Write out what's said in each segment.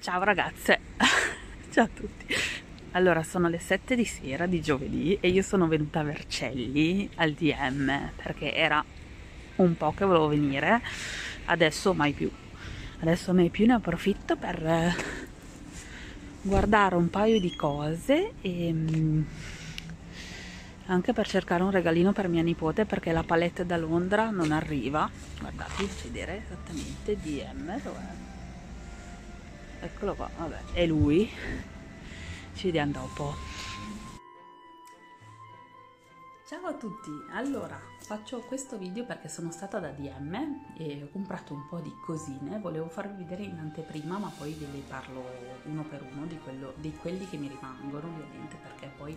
Ciao ragazze, ciao a tutti. Allora, sono le 7 di sera di giovedì e io sono venuta a Vercelli al DM perché era un po' che volevo venire, adesso mai più. Adesso mai più ne approfitto per eh, guardare un paio di cose e mm, anche per cercare un regalino per mia nipote perché la palette da Londra non arriva. Guardate, vedere esattamente DM dov'è eccolo qua vabbè è lui. Ci vediamo dopo. Ciao a tutti. Allora faccio questo video perché sono stata da DM e ho comprato un po' di cosine. Volevo farvi vedere in anteprima ma poi ve ne parlo uno per uno di, quello, di quelli che mi rimangono ovviamente perché poi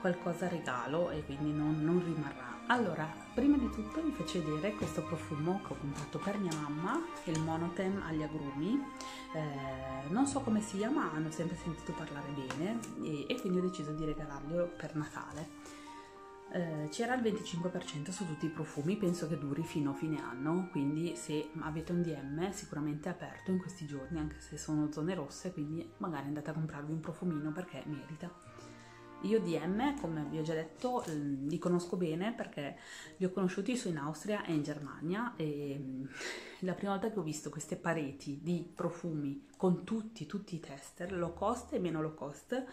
qualcosa regalo e quindi non, non rimarrà. Allora, prima di tutto vi faccio vedere questo profumo che ho comprato per mia mamma, il Monotem agli agrumi. Eh, non so come sia, ma hanno sempre sentito parlare bene e, e quindi ho deciso di regalarglielo per Natale. Eh, c'era il 25% su tutti i profumi, penso che duri fino a fine anno, quindi se avete un DM sicuramente è aperto in questi giorni, anche se sono zone rosse, quindi magari andate a comprarvi un profumino perché merita. Io DM, come vi ho già detto, mm, li conosco bene perché li ho conosciuti su in Austria e in Germania e mm, la prima volta che ho visto queste pareti di profumi con tutti, tutti i tester, low cost e meno low cost,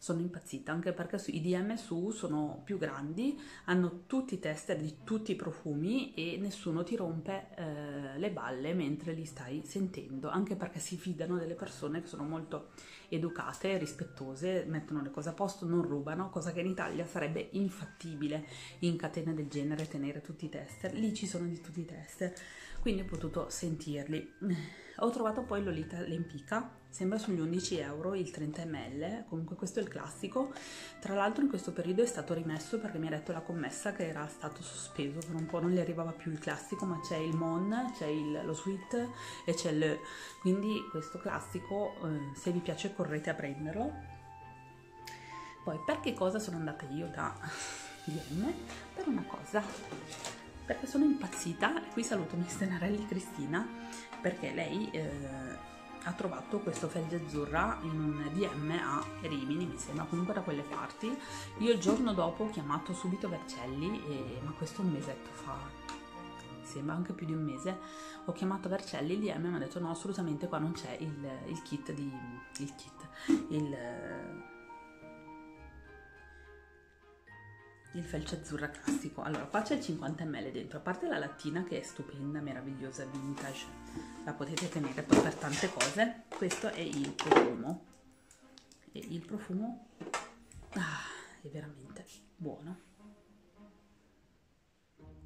sono impazzita anche perché i DM su sono più grandi, hanno tutti i tester di tutti i profumi e nessuno ti rompe eh, le balle mentre li stai sentendo, anche perché si fidano delle persone che sono molto educate, rispettose, mettono le cose a posto, non rubano, cosa che in Italia sarebbe infattibile in catene del genere tenere tutti i tester. Lì ci sono di tutti i tester, quindi ho potuto sentirli. Ho trovato poi l'Olita Lempica, sembra sugli 11 euro il 30 ml, comunque questo è il classico. Tra l'altro in questo periodo è stato rimesso perché mi ha detto la commessa che era stato sospeso, per un po' non gli arrivava più il classico, ma c'è il Mon, c'è lo Sweet e c'è il... Quindi questo classico, eh, se vi piace correte a prenderlo. Poi per che cosa sono andata io da DM? Per una cosa, perché sono impazzita, e qui saluto Miss Tenarelli Cristina, perché lei eh, ha trovato questo felge azzurra in un DM a Rimini, mi sembra comunque da quelle parti. Io il giorno dopo ho chiamato subito Vercelli, e, ma questo un mesetto fa, sembra anche più di un mese, ho chiamato Vercelli, il DM mi ha detto no assolutamente qua non c'è il, il kit di... il kit, il il felce azzurra classico. Allora, qua c'è il 50 ml dentro, a parte la lattina che è stupenda, meravigliosa, vintage, la potete tenere poi per tante cose. Questo è il profumo. E il profumo ah, è veramente buono.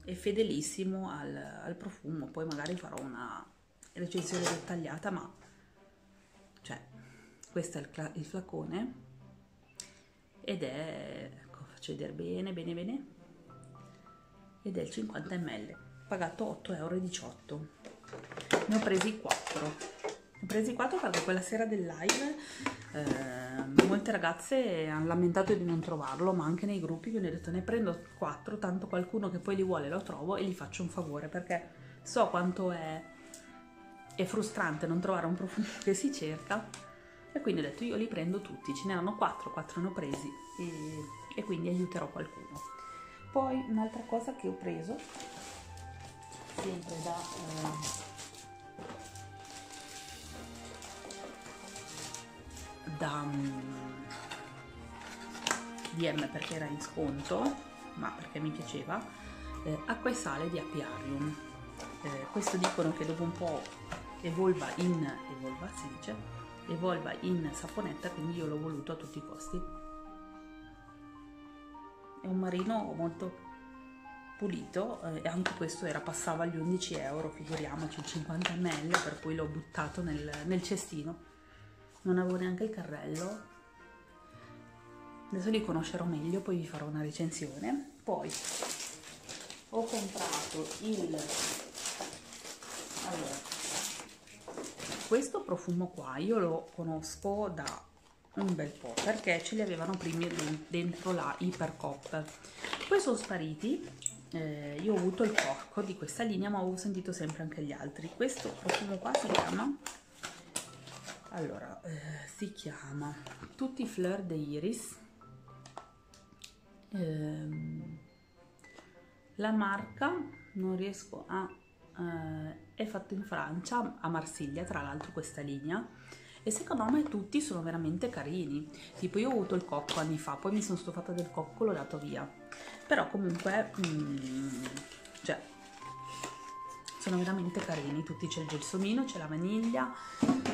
È fedelissimo al, al profumo, poi magari farò una recensione dettagliata, ma cioè, questo è il, il flacone ed è faccio bene bene bene. Ed è il 50 ml pagato 8,18 euro ne ho presi 4 ne ho presi 4 perché quella sera del live eh, molte ragazze hanno lamentato di non trovarlo ma anche nei gruppi vi ho detto ne prendo 4 tanto qualcuno che poi li vuole lo trovo e gli faccio un favore perché so quanto è, è frustrante non trovare un profumo che si cerca e quindi ho detto io li prendo tutti ce n'erano 4 4 ne ho presi e e quindi aiuterò qualcuno. Poi un'altra cosa che ho preso, sempre da... Eh, da um, mm, DM perché era in sconto, ma perché mi piaceva, eh, acqua e sale di Apiarium. Eh, questo dicono che dopo un po' evolva in, evolva si dice, evolva in saponetta, quindi io l'ho voluto a tutti i costi. È un marino molto pulito eh, e anche questo era, passava agli 11 euro figuriamoci 50 ml per cui l'ho buttato nel, nel cestino. Non avevo neanche il carrello. Adesso li conoscerò meglio poi vi farò una recensione. Poi ho comprato il allora questo profumo qua io lo conosco da un bel po' perché ce li avevano prima dentro la Hypercop. Poi sono spariti eh, io ho avuto il corco di questa linea ma ho sentito sempre anche gli altri. Questo profumo qua si chiama? Allora eh, si chiama tutti fleur de iris. Eh, la marca non riesco a eh, è fatto in Francia a Marsiglia tra l'altro questa linea. E secondo me tutti sono veramente carini. Tipo io ho avuto il cocco anni fa poi mi sono stufata del cocco l'ho dato via. Però comunque mm, cioè sono veramente carini. Tutti c'è il gelsomino c'è la vaniglia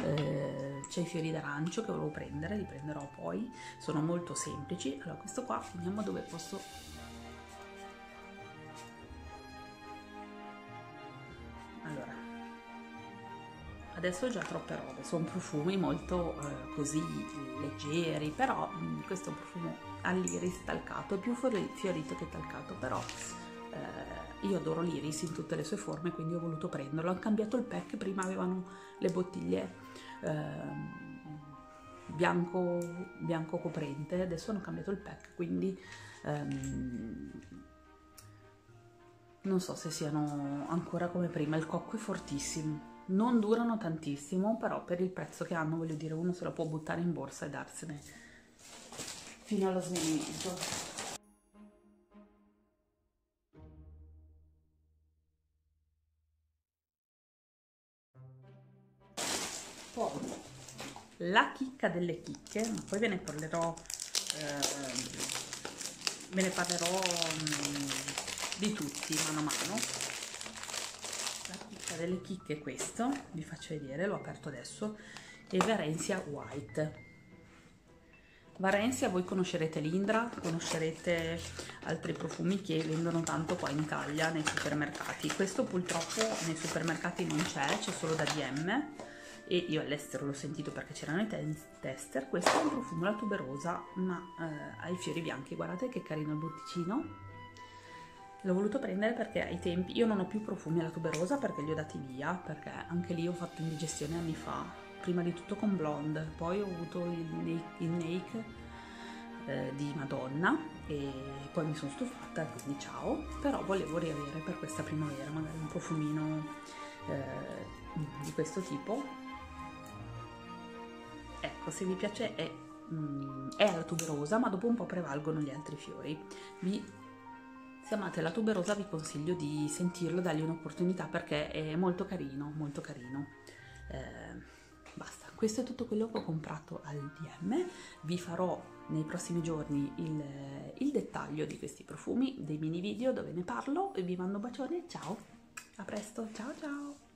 eh, c'è i fiori d'arancio che volevo prendere li prenderò poi. Sono molto semplici. Allora questo qua vediamo dove posso adesso ho già troppe robe sono profumi molto eh, così leggeri però mh, mm, questo è un profumo all'iris talcato è più fiorito che talcato però eh, io adoro l'iris in tutte le sue forme quindi ho voluto prenderlo. Hanno cambiato il pack prima avevano le bottiglie eh, bianco, bianco coprente adesso hanno cambiato il pack quindi ehm, non so se siano ancora come prima il cocco è fortissimo non durano tantissimo però per il prezzo che hanno voglio dire uno se lo può buttare in borsa e darsene fino allo svenimento. Poi la chicca delle chicche ma poi ve ne parlerò eh, ve ne parlerò mh, mm, di tutti mano a mano delle chicche questo, vi faccio vedere, l'ho aperto adesso, è Varencia White. Varencia, voi conoscerete l'Indra, conoscerete altri profumi che vendono tanto qua in Italia nei supermercati. Questo purtroppo nei supermercati non c'è, c'è solo da DM e io all'estero l'ho sentito perché c'erano i tester. Questo è un profumo alla tuberosa ma eh, ha i fiori bianchi, guardate che carino il botticino L'ho voluto prendere perché ai tempi io non ho più profumi alla tuberosa perché li ho dati via, perché anche lì ho fatto indigestione anni fa, prima di tutto con Blonde, poi ho avuto il, il Nake eh, di Madonna e poi mi sono stufata, quindi ciao, però volevo riavere per questa primavera magari un profumino eh, di questo tipo. Ecco, se vi piace è, mm, è alla tuberosa, ma dopo un po' prevalgono gli altri fiori. Vi se amate la tuberosa vi consiglio di sentirlo, dargli un'opportunità perché è molto carino, molto carino. Eh, basta, questo è tutto quello che ho comprato al DM. Vi farò nei prossimi giorni il, il dettaglio di questi profumi, dei mini video dove ne parlo e vi mando un bacione, ciao, a presto, ciao ciao!